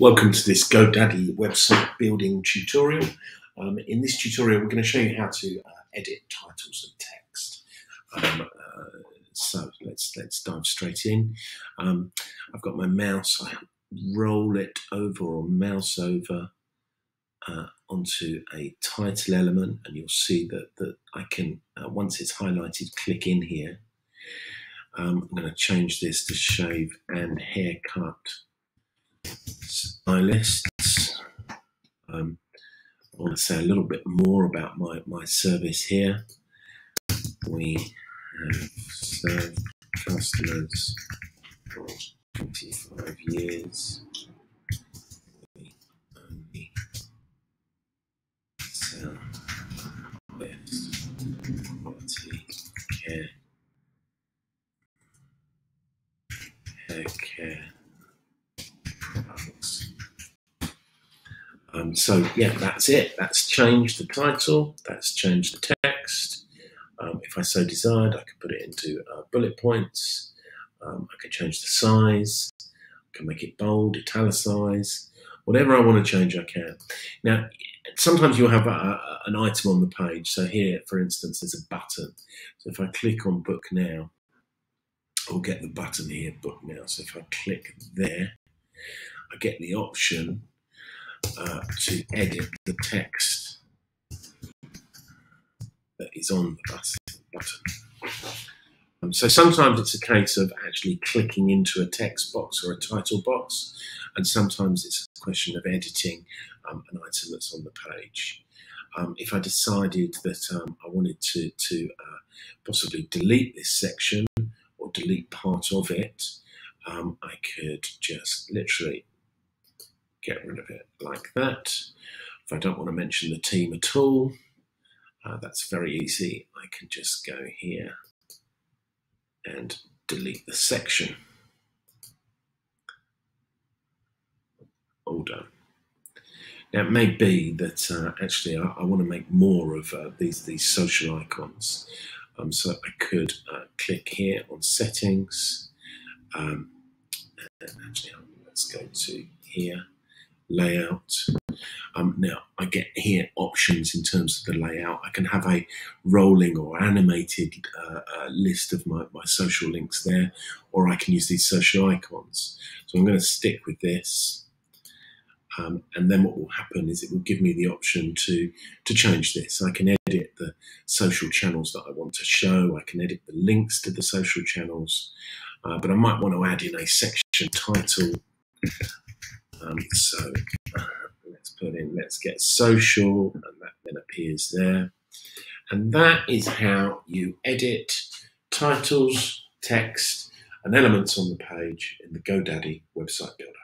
Welcome to this GoDaddy website building tutorial. Um, in this tutorial, we're going to show you how to uh, edit titles and text. Um, uh, so let's let's dive straight in. Um, I've got my mouse. I roll it over or mouse over uh, onto a title element, and you'll see that that I can uh, once it's highlighted, click in here. Um, I'm going to change this to shave and haircut stylists. Um, I want to say a little bit more about my, my service here. We have served customers for 25 years. We only sell best quality care, hair care Um, so yeah, that's it. That's changed the title. That's changed the text. Um, if I so desired, I could put it into uh, bullet points. Um, I could change the size. I can make it bold, italicize. Whatever I want to change, I can. Now, sometimes you'll have a, a, an item on the page. So here, for instance, there's a button. So if I click on Book Now, I'll get the button here, Book Now. So if I click there, I get the option uh, to edit the text that is on the button. Um, so sometimes it's a case of actually clicking into a text box or a title box, and sometimes it's a question of editing um, an item that's on the page. Um, if I decided that um, I wanted to, to uh, possibly delete this section or delete part of it, um, I could just literally get rid of it like that. If I don't want to mention the team at all, uh, that's very easy. I can just go here and delete the section. All done. Now it may be that uh, actually I, I, want to make more of uh, these these social icons. Um, so I could uh, click here on settings. Um, actually, let's go to here layout. Um, now I get here options in terms of the layout. I can have a rolling or animated uh, uh, list of my, my social links there, or I can use these social icons. So I'm going to stick with this. Um, and then what will happen is it will give me the option to to change this. I can edit the social channels that I want to show. I can edit the links to the social channels, uh, but I might want to add in a section title um, so let's put in, let's get social, and that then appears there. And that is how you edit titles, text, and elements on the page in the GoDaddy website builder.